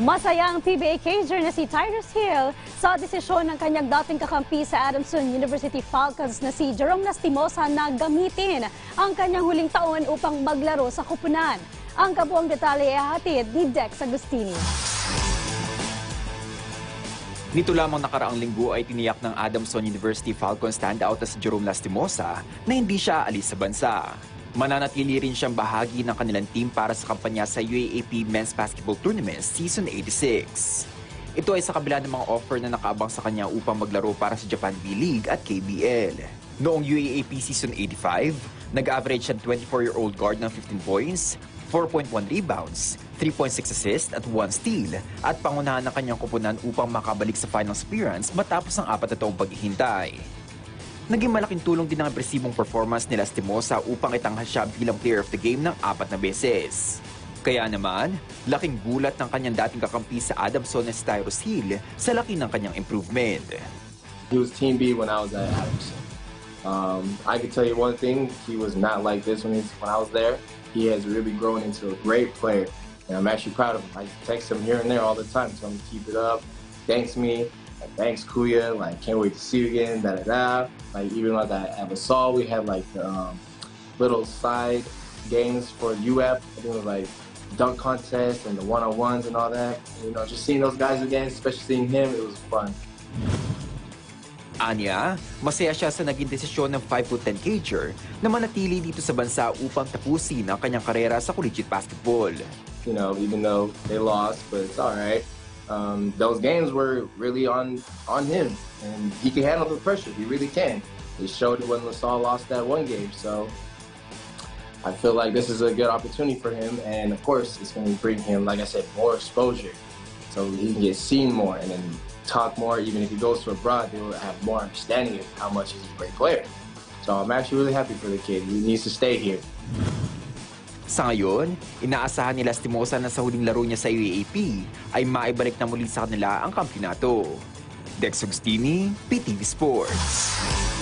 Masaya ang PBA cager na si Tyrus Hill sa desisyon ng kanyang dating kakampi sa Adamson University Falcons na si Jerome Lastimosa na gamitin ang kanyang huling taon upang maglaro sa kupunan. Ang kabuang detalye ay hatid ni Dex Agustini. Nito lamang nakaraang linggo ay tiniyak ng Adamson University Falcons standout na si Jerome Lastimosa na hindi siya aalis sa bansa. Mananatili rin siyang bahagi ng kanilang team para sa kampanya sa UAAP Men's Basketball Tournament Season 86. Ito ay sa kabila ng mga offer na nakaabang sa kanya upang maglaro para sa Japan B-League at KBL. Noong UAAP Season 85, nag-average siya 24-year-old guard ng 15 points, 4.1 rebounds, 3.6 assists at 1 steal at pangunahan ng kanyang kupunan upang makabalik sa finals appearance matapos ang apat na taong paghihintay. Naging malaking tulong din ang impresibong performance nila Stimosa upang itanghal siya bilang player of the game ng apat na beses. Kaya naman, laking gulat ng kanyang dating kakampi sa Adamson si Tyrus Hill sa laki ng kanyang improvement. He was Team B when I was at Adamson. Um, I can tell you one thing: he was not like this when, he, when I was there. He has really grown into a great player, and I'm actually proud of him. I text him here and there all the time, tell him to keep it up. Thanks me, like, thanks Kuya, like can't wait to see you again. Da da da. Like even like at at Basal, we had like um, little side games for UF. I think it was like dunk contest and the one-on-ones and all that. You know, just seeing those guys again, especially seeing him, it was fun. Anya, masaya siya sa naging desisyon ng 5'10 cager na manatili dito sa bansa upang tapusin ang kanyang karera sa collegiate basketball. you know, even though they lost, but it's all right. Um, those games were really on on him, and he can handle the pressure. He really can. He showed it when LaSalle lost that one game. So I feel like this is a good opportunity for him, and of course, it's going to bring him, like I said, more exposure, so he can get seen more and then talk more. Even if he goes to abroad, they will have more understanding of how much he's a great player. So I'm actually really happy for the kid. He needs to stay here. Sa ngayon, inaasahan nila Stimosa na sa huling laro niya sa UAAP ay maibalik na muli sa kanila ang kampyonato. Dex Agustini, PTV Sports.